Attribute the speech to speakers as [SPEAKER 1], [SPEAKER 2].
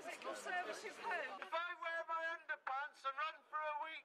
[SPEAKER 1] Is it home?
[SPEAKER 2] If I wear my underpants and run for a week,